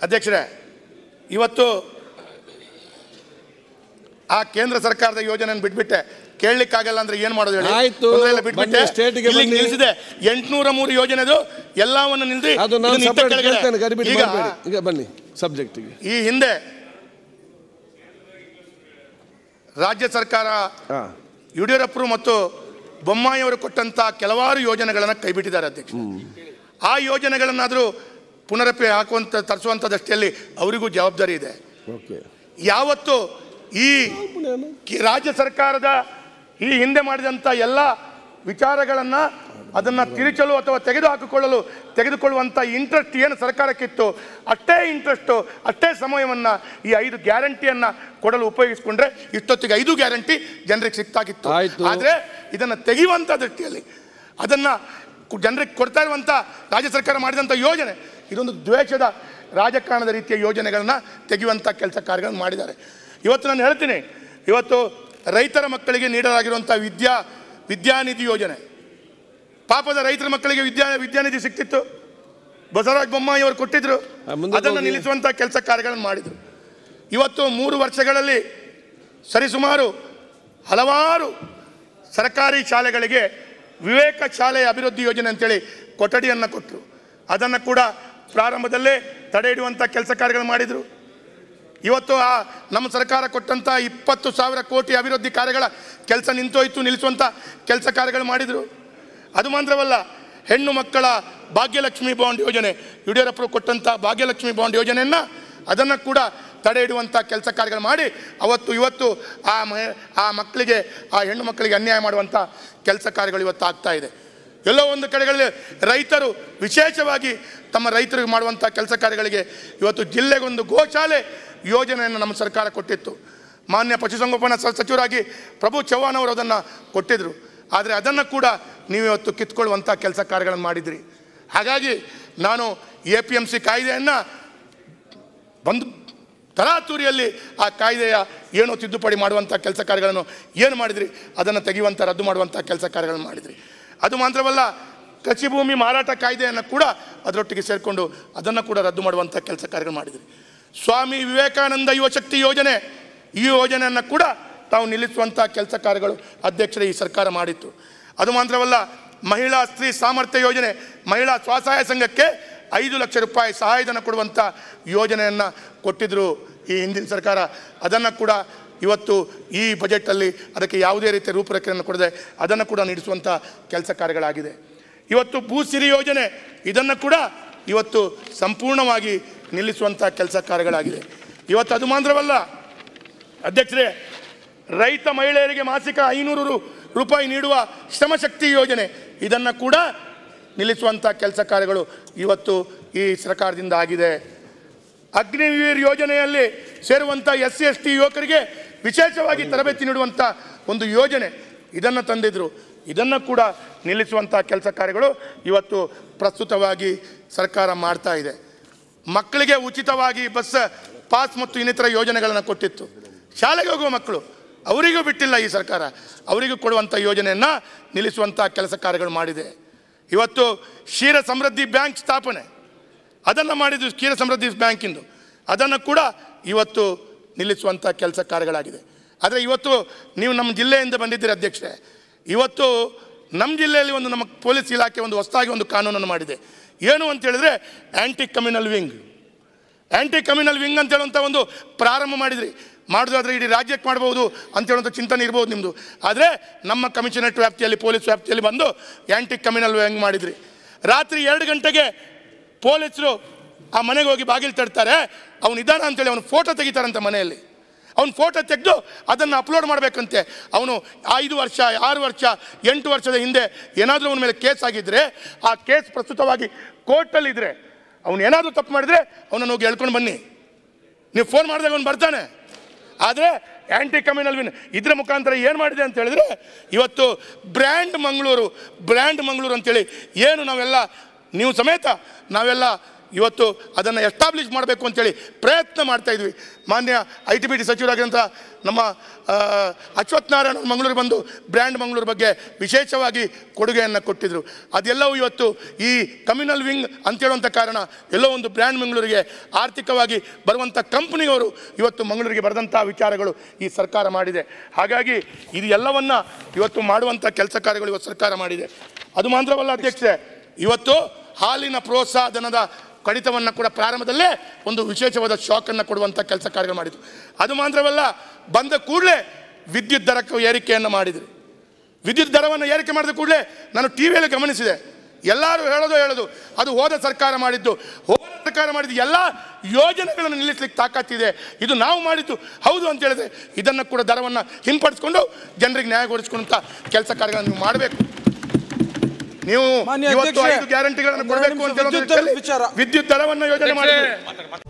ಅಧ್ಯಕ್ಷರೇ ಇವತ್ತು ಆ ಕೇಂದ್ರ ಸರ್ಕಾರದ ಯೋಜನೆ ಬಿಟ್ಬಿಟ್ಟೆ. ಕೇಳಲಿಕ್ಕಾಗಲ್ಲ ಅಂದ್ರೆ ಏನ್ ಮಾಡೋದು ಹೇಳಿ? ಆಯ್ತು. ತೊಂದ್ರೆ ಇಲ್ಲ, ಬಿಟ್ಬಿಟ್ಟೆ. ಬನ್ನಿ, ಸ್ಟೇಟಿಗೆ ಇಲ್ಲಿಗೆ ಬನ್ನಿ. ನಿಲ್ಸಿದೆ. ಎಂಟ್ನೂರ ಮೂರು ಯೋಜನೆದು ಎಲ್ಲವನ್ನು ನಿಲ್ಸಿ ಅದು ನಾನು ಇದನ್ನ ಇತ್ತ ಸಪರೇಟ್ ಕೆಳಗಡೆ. ಕೇಳ್ತೇನೆ ಗಡಿಬಿಡಿ ಈಗ ಮಾಡಬೇಡಿ ಈಗ ಬನ್ನಿ ಸಬ್ಜೆಕ್ಟಿಗೆ ಈ ಹಿಂದೆ ರಾಜ್ಯ ಸರ್ಕಾರ ಹಾ. ಯಡಿಯೂರಪ್ಪರು ಮತ್ತು ಬೊಮ್ಮಾಯಿ ಅವರು ಕೊಟ್ಟಂತ ಕೆಲವಾರು ಯೋಜನೆಗಳನ್ನು ಕೈಬಿಟ್ಟಿದ್ದಾರೆ ಅಧ್ಯಕ್ಷ ಆ ಯೋಜನೆಗಳನ್ನಾದರೂ ಪುನರಪಿ ಹಾಕುವಂತ ತರಿಸುವಂಥ ದೃಷ್ಟಿಯಲ್ಲಿ ಅವರಿಗೂ ಜವಾಬ್ದಾರಿ ಇದೆ. ಓಕೆ. ಯಾವತ್ತು ಈ ರಾಜ್ಯ ಸರ್ಕಾರದ ಈ ಹಿಂದೆ ಮಾಡಿದಂಥ ಎಲ್ಲ ವಿಚಾರಗಳನ್ನ ಅದನ್ನ ತಿರುಚಲು ಅಥವಾ ತೆಗೆದುಹಾಕಿಕೊಳ್ಳಲು ತೆಗೆದುಕೊಳ್ಳುವಂಥ ಇಂಟ್ರೆಸ್ಟ್ ಏನು ಸರ್ಕಾರಕ್ಕಿತ್ತು ಅಷ್ಟೇ ಇಂಟ್ರೆಸ್ಟು ಅಷ್ಟೇ ಸಮಯವನ್ನ ಈ ಐದು ಗ್ಯಾರಂಟಿಯನ್ನ ಕೊಡಲು ಉಪಯೋಗಿಸಿಕೊಂಡ್ರೆ ಇಷ್ಟೊತ್ತಿಗೆ ಐದು ಗ್ಯಾರಂಟಿ ಜನರಿಗೆ ಸಿಕ್ತಾಗಿತ್ತು. ಆದರೆ ಇದನ್ನ ತೆಗೆಯುವಂಥ ದೃಷ್ಟಿಯಲ್ಲಿ ಅದನ್ನ ಜನರಿಗೆ ಕೊಡ್ತಾ ಇರುವಂಥ ರಾಜ್ಯ ಸರ್ಕಾರ ಮಾಡಿದಂಥ ಯೋಜನೆ. ಇದೊಂದು ದ್ವೇಷದ ರಾಜಕಾರಣದ ರೀತಿಯ ಯೋಜನೆಗಳನ್ನು ತೆಗೆಯುವಂಥ ಕೆಲಸ ಕಾರ್ಯಗಳನ್ನು ಮಾಡಿದ್ದಾರೆ. ಇವತ್ತು ನಾನು ಹೇಳ್ತೀನಿ ಇವತ್ತು ರೈತರ ಮಕ್ಕಳಿಗೆ ನೀಡಲಾಗಿರುವಂಥ ವಿದ್ಯಾ ವಿದ್ಯಾನಿಧಿ ಯೋಜನೆ. ಪಾಪದ ರೈತರ ಮಕ್ಕಳಿಗೆ ವಿದ್ಯಾ ವಿದ್ಯಾನಿಧಿ ಸಿಕ್ತಿತ್ತು. ಬಸವರಾಜ ಬೊಮ್ಮಾಯಿ ಅವರು ಕೊಟ್ಟಿದ್ದರು ಅದನ್ನು ನಿಲ್ಲಿಸುವಂಥ ಕೆಲಸ ಕಾರ್ಯಗಳನ್ನು ಮಾಡಿದರು. ಇವತ್ತು ಮೂರು ವರ್ಷಗಳಲ್ಲಿ ಸರಿಸುಮಾರು ಹಲವಾರು ಸರ್ಕಾರಿ ಶಾಲೆಗಳಿಗೆ ವಿವೇಕ ಶಾಲೆಯ ಅಭಿವೃದ್ಧಿ ಯೋಜನೆ ಅಂತೇಳಿ ಕೊಠಡಿಯನ್ನು ಕೊಟ್ಟರು ಅದನ್ನು ಕೂಡ ಪ್ರಾರಂಭದಲ್ಲೇ ತಡೆ ಹಿಡಿಯುವಂಥ ಕೆಲಸ ಕಾರ್ಯಗಳು ಮಾಡಿದರು. ಇವತ್ತು ಆ ನಮ್ಮ ಸರ್ಕಾರ ಕೊಟ್ಟಂಥ ಇಪ್ಪತ್ತು ಸಾವಿರ ಕೋಟಿ ಅಭಿವೃದ್ಧಿ ಕಾರ್ಯಗಳ ಕೆಲಸ ನಿಂತೋಯ್ತು ನಿಲ್ಲಿಸುವಂಥ ಕೆಲಸ ಕಾರ್ಯಗಳು ಮಾಡಿದರು. ಅದು ಮಾತ್ರವಲ್ಲ, ಹೆಣ್ಣು ಮಕ್ಕಳ ಭಾಗ್ಯಲಕ್ಷ್ಮಿ ಬಾಂಡ್ ಯೋಜನೆ ಯಡಿಯೂರಪ್ಪರು ಕೊಟ್ಟಂಥ ಭಾಗ್ಯಲಕ್ಷ್ಮಿ ಬಾಂಡ್ ಯೋಜನೆಯನ್ನು ಅದನ್ನು ಕೂಡ ತಡೆ ಇಡುವಂಥ ಕೆಲಸ ಕಾರ್ಯಗಳು ಮಾಡಿ ಅವತ್ತು ಇವತ್ತು ಆ ಆ ಮಕ್ಕಳಿಗೆ, ಆ ಹೆಣ್ಣು ಮಕ್ಕಳಿಗೆ ಅನ್ಯಾಯ ಮಾಡುವಂಥ ಕೆಲಸ ಕಾರ್ಯಗಳು ಇವತ್ತು ಆಗ್ತಾ ಇದೆ. ಎಲ್ಲೋ ಒಂದು ಕಡೆಗಳಲ್ಲಿ ರೈತರು ವಿಶೇಷವಾಗಿ ತಮ್ಮ ರೈತರಿಗೆ ಮಾಡುವಂಥ ಕೆಲಸ ಕಾರ್ಯಗಳಿಗೆ ಇವತ್ತು ಜಿಲ್ಲೆಗೊಂದು ಗೋಶಾಲೆ ಯೋಜನೆಯನ್ನು ನಮ್ಮ ಸರ್ಕಾರ ಕೊಟ್ಟಿತ್ತು. ಮಾನ್ಯ ಪಶುಸಂಗೋಪನಾ ಸಚಿವರಾಗಿ ಪ್ರಭು ಚೌಹಾಣ್ ಅವರು ಅದನ್ನು ಕೊಟ್ಟಿದ್ದರು ಆದರೆ ಅದನ್ನು ಕೂಡ ನೀವು ಇವತ್ತು ಕಿತ್ಕೊಳ್ಳುವಂಥ ಕೆಲಸ ಕಾರ್ಯಗಳನ್ನು ಮಾಡಿದ್ರಿ. ಹಾಗಾಗಿ ನಾನು ಎ ಪಿ ಎಂ ಸಿ ಕಾಯ್ದೆಯನ್ನು ಬಂದು ತರಾತುರಿಯಲ್ಲಿ ಆ ಕಾಯ್ದೆಯ ಏನೋ ತಿದ್ದುಪಡಿ ಮಾಡುವಂಥ ಕೆಲಸ ಕಾರ್ಯಗಳನ್ನು ಏನು ಮಾಡಿದ್ರಿ? ಅದನ್ನು ತೆಗೆಯುವಂಥ ರದ್ದು ಮಾಡುವಂಥ ಕೆಲಸ ಕಾರ್ಯಗಳನ್ನು ಮಾಡಿದ್ರಿ. ಅದು ಮಾತ್ರವಲ್ಲ ಕೃಷಿ ಭೂಮಿ ಮಾರಾಟ ಕಾಯ್ದೆಯನ್ನು ಕೂಡ ಅದರೊಟ್ಟಿಗೆ ಸೇರಿಕೊಂಡು ಅದನ್ನು ಕೂಡ ರದ್ದು ಮಾಡುವಂಥ ಕೆಲಸ ಕಾರ್ಯಗಳು ಮಾಡಿದ್ರಿ. ಸ್ವಾಮಿ ವಿವೇಕಾನಂದ ಯುವಶಕ್ತಿ ಯೋಜನೆ, ಈ ಯೋಜನೆಯನ್ನು ಕೂಡ ತಾವು ನಿಲ್ಲಿಸುವಂಥ ಕೆಲಸ ಕಾರ್ಯಗಳು ಅಧ್ಯಕ್ಷರ ಈ ಸರ್ಕಾರ ಮಾಡಿತ್ತು. ಅದು ಮಾತ್ರವಲ್ಲ, ಮಹಿಳಾ ಸ್ತ್ರೀ ಸಾಮರ್ಥ್ಯ ಯೋಜನೆ, ಮಹಿಳಾ ಸ್ವಸಹಾಯ ಸಂಘಕ್ಕೆ ಐದು ಲಕ್ಷ ರೂಪಾಯಿ ಸಹಾಯಧನ ಕೊಡುವಂಥ ಯೋಜನೆಯನ್ನು ಕೊಟ್ಟಿದ್ದರು ಈ ಹಿಂದಿನ ಸರ್ಕಾರ. ಅದನ್ನು ಕೂಡ ಇವತ್ತು ಈ ಬಜೆಟಲ್ಲಿ ಅದಕ್ಕೆ ಯಾವುದೇ ರೀತಿಯ ರೂಪರೇಖೆಯನ್ನು ಕೊಡದೆ ಅದನ್ನು ಕೂಡ ನೀಡಿಸುವಂಥ ಕೆಲಸ ಕಾರ್ಯಗಳಾಗಿದೆ. ಇವತ್ತು ಭೂಸಿರಿ ಯೋಜನೆ, ಇದನ್ನು ಕೂಡ ಇವತ್ತು ಸಂಪೂರ್ಣವಾಗಿ ನಿಲ್ಲಿಸುವಂಥ ಕೆಲಸ ಕಾರ್ಯಗಳಾಗಿದೆ. ಇವತ್ತು ಅದು ಮಾತ್ರವಲ್ಲ, ಅಧ್ಯಕ್ಷರೇ, ರೈತ ಮಹಿಳೆಯರಿಗೆ ಮಾಸಿಕ ಐನೂರು ರೂಪಾಯಿ ನೀಡುವ ಶ್ರಮಶಕ್ತಿ ಯೋಜನೆ, ಇದನ್ನು ಕೂಡ ನಿಲ್ಲಿಸುವಂಥ ಕೆಲಸ ಕಾರ್ಯಗಳು ಇವತ್ತು ಈ ಸರ್ಕಾರದಿಂದ ಆಗಿದೆ. ಅಗ್ನಿವೀರ್ ಯೋಜನೆಯಲ್ಲಿ ಸೇರುವಂಥ ಎಸ್ ಸಿ, ಎಸ್ ಟಿ ಯುವಕರಿಗೆ ವಿಶೇಷವಾಗಿ ತರಬೇತಿ ನೀಡುವಂಥ ಒಂದು ಯೋಜನೆ ಇದನ್ನು ತಂದಿದ್ರು. ಇದನ್ನು ಕೂಡ ನಿಲ್ಲಿಸುವಂಥ ಕೆಲಸ ಕಾರ್ಯಗಳು ಇವತ್ತು ಪ್ರಸ್ತುತವಾಗಿ ಸರ್ಕಾರ ಮಾಡ್ತಾ ಇದೆ. ಮಕ್ಕಳಿಗೆ ಉಚಿತವಾಗಿ ಬಸ್, ಪಾಸ್ ಮತ್ತು ಇನ್ನಿತರ ಯೋಜನೆಗಳನ್ನು ಕೊಟ್ಟಿತ್ತು. ಶಾಲೆಗೆ ಹೋಗುವ ಮಕ್ಕಳು ಅವರಿಗೂ ಬಿಟ್ಟಿಲ್ಲ ಈ ಸರ್ಕಾರ. ಅವರಿಗೂ ಕೊಡುವಂಥ ಯೋಜನೆಯನ್ನು ನಿಲ್ಲಿಸುವಂಥ ಕೆಲಸ ಕಾರ್ಯಗಳು ಮಾಡಿದೆ. ಇವತ್ತು ಕ್ಷೀರ ಸಮೃದ್ಧಿ ಬ್ಯಾಂಕ್ ಸ್ಥಾಪನೆ. ಅದನ್ನು ಮಾಡಿದ್ದು ಕ್ಷೀರ ಸಮೃದ್ಧಿ ಬ್ಯಾಂಕಿಂದು ಅದನ್ನು ಕೂಡ ಇವತ್ತು ನಿಲ್ಲಿಸುವಂಥ ಕೆಲಸ ಕಾರ್ಯಗಳಾಗಿದೆ. ಆದರೆ ಇವತ್ತು ನೀವು ನಮ್ಮ ಜಿಲ್ಲೆಯಿಂದ ಬಂದಿದ್ದೀರಿ ಅಧ್ಯಕ್ಷರೇ. ಇವತ್ತು ನಮ್ಮ ಜಿಲ್ಲೆಯಲ್ಲಿ ಒಂದು ನಮ್ಮ ಪೊಲೀಸ್ ಇಲಾಖೆ ಒಂದು ಹೊಸದಾಗಿ ಒಂದು ಕಾನೂನನ್ನು ಮಾಡಿದೆ. ಏನು ಅಂತ ಹೇಳಿದ್ರೆ anti communal wing anti communal wing ಅಂತ ಹೇಳುವಂಥ ಒಂದು ಪ್ರಾರಂಭ ಮಾಡಿದ್ರಿ. ಮಾಡೋದಾದ್ರೆ ಇಡೀ ರಾಜ್ಯಕ್ಕೆ ಮಾಡ್ಬೋದು ಅಂತ ಹೇಳುವಂಥ ಚಿಂತನೆ ಇರ್ಬೋದು ನಿಮ್ಮದು ಆದರೆ ನಮ್ಮ ಕಮಿಷನರೇಟ್ ವ್ಯಾಪ್ತಿಯಲ್ಲಿ ಪೊಲೀಸ್ ವ್ಯಾಪ್ತಿಯಲ್ಲಿ ಬಂದು ಆ್ಯಂಟಿ ಕಮ್ಯುನಲ್ ವಿಂಗ್ ಮಾಡಿದ್ರಿ. ರಾತ್ರಿ ಎರಡು ಗಂಟೆಗೆ ಪೊಲೀಸರು ಆ ಮನೆಗೆ ಹೋಗಿ ಬಾಗಿಲು ತಡ್ತಾರೆ. ಅವನು ಇದ್ದಾನ ಅಂತೇಳಿ ಅವನು ಫೋಟೋ ತೆಗಿತಾರಂತ ಮನೆಯಲ್ಲಿ. ಅವ್ನು ಫೋಟೋ ತೆಗೆದು ಅದನ್ನು ಅಪ್ಲೋಡ್ ಮಾಡಬೇಕಂತೆ. ಅವನು ಐದು ವರ್ಷ, ಆರು ವರ್ಷ, ಎಂಟು ವರ್ಷದ ಹಿಂದೆ ಏನಾದರೂ ಅವನ ಮೇಲೆ ಕೇಸ್ ಆಗಿದ್ದರೆ ಆ ಕೇಸ್ ಪ್ರಸ್ತುತವಾಗಿ ಕೋರ್ಟಲ್ಲಿದ್ದರೆ ಅವನು ಏನಾದರೂ ತಪ್ಪು ಮಾಡಿದರೆ ಅವನನ್ನು ಹೋಗಿ ಹೇಳ್ಕೊಂಡು ಬನ್ನಿ. ನೀವು ಫೋನ್ ಮಾಡಿದಾಗ ಅವ್ನು ಬರ್ತಾನೆ. ಆದರೆ ಆ್ಯಂಟಿ ಕಮ್ಯುನಲ್ ವಿನ್ ಇದ್ರ ಮುಖಾಂತರ ಏನು ಮಾಡಿದೆ ಅಂತ ಹೇಳಿದ್ರೆ, ಇವತ್ತು ಬ್ರ್ಯಾಂಡ್ ಮಂಗಳೂರು ಬ್ರ್ಯಾಂಡ್ ಮಂಗಳೂರು ಅಂತೇಳಿ ಏನು ನಾವೆಲ್ಲ, ನೀವು ಸಮೇತ ನಾವೆಲ್ಲ ಇವತ್ತು ಅದನ್ನು ಎಸ್ಟಾಬ್ಲಿಷ್ ಮಾಡಬೇಕು ಅಂತೇಳಿ ಪ್ರಯತ್ನ ಮಾಡ್ತಾ ಇದ್ವಿ. ಮಾನ್ಯ ಐ ಟಿ ಬಿ ಟಿ ಸಚಿವರಾಗಿರೋಂಥ ನಮ್ಮ ಅಶ್ವಥ್ ನಾರಾಯಣ ಮಂಗಳೂರು ಬಂದು ಬ್ರ್ಯಾಂಡ್ ಮಂಗಳೂರು ಬಗ್ಗೆ ವಿಶೇಷವಾಗಿ ಕೊಡುಗೆಯನ್ನು ಕೊಟ್ಟಿದ್ದರು ಅದೆಲ್ಲವೂ ಇವತ್ತು ಈ ಕಮ್ಯುನಲ್ ವಿಂಗ್ ಅಂತೇಳುವಂಥ ಕಾರಣ ಎಲ್ಲೋ ಒಂದು ಬ್ರ್ಯಾಂಡ್ ಮಂಗಳೂರಿಗೆ ಆರ್ಥಿಕವಾಗಿ ಬರುವಂಥ ಕಂಪ್ನಿಯವರು ಇವತ್ತು ಮಂಗಳೂರಿಗೆ ಬರೆದಂಥ ವಿಚಾರಗಳು ಈ ಸರ್ಕಾರ ಮಾಡಿದೆ. ಹಾಗಾಗಿ ಇದು ಎಲ್ಲವನ್ನು ಇವತ್ತು ಮಾಡುವಂಥ ಕೆಲಸ ಕಾರ್ಯಗಳು ಇವತ್ತು ಸರ್ಕಾರ ಮಾಡಿದೆ. ಅದು ಮಾತ್ರವಲ್ಲ ಅಧ್ಯಕ್ಷೆ ಇವತ್ತು ಹಾಲಿನ ಪ್ರೋತ್ಸಾಹಧನದ ಕಡಿತವನ್ನು ಕೂಡ ಪ್ರಾರಂಭದಲ್ಲೇ ಒಂದು ವಿಶೇಷವಾದ ಶಾಕನ್ನು ಕೊಡುವಂಥ ಕೆಲಸ ಕಾರ್ಯಗಳು ಮಾಡಿದ್ರು. ಅದು ಮಾತ್ರವಲ್ಲ, ಬಂದ ಕೂಡಲೇ ವಿದ್ಯುತ್ ದರಕ್ಕೆ ಏರಿಕೆಯನ್ನು ಮಾಡಿದರು. ವಿದ್ಯುತ್ ದರವನ್ನು ಏರಿಕೆ ಮಾಡಿದ ಕೂಡಲೇ ನಾನು ಟಿ ವಿಯಲ್ಲಿ ಗಮನಿಸಿದೆ. ಎಲ್ಲರೂ ಹೇಳೋದು ಹೇಳೋದು, ಅದು ಹೋದ ಸರ್ಕಾರ ಮಾಡಿದ್ದು. ಹೋದ ಸರ್ಕಾರ ಮಾಡಿದ್ದು ಎಲ್ಲ ಯೋಜನೆಗಳನ್ನು ನಿಲ್ಲಿಸಲಿಕ್ಕೆ ತಾಕತ್ತಿದೆ ಇದು. ನಾವು ಮಾಡಿದ್ದು. ಹೌದು ಅಂತ ಹೇಳಿದ್ರೆ ಇದನ್ನು ಕೂಡ ದರವನ್ನು ಹಿಂಪಡಿಸ್ಕೊಂಡು ಜನರಿಗೆ ನ್ಯಾಯಗೊಳಿಸ್ಕೊಂಡಂಥ ಕೆಲಸ ಕಾರ್ಯಗಳನ್ನು ನೀವು ಮಾಡಬೇಕು. ನೀವು ಮಾನ್ಯ ಇವತ್ತು ಐದು ಗ್ಯಾರಂಟಿಗಳನ್ನು ಕೊಡಬೇಕು ಅಂತ ವಿದ್ಯುತ್ ದರವನ್ನು ಯೋಜನೆ ಮಾಡಬೇಕು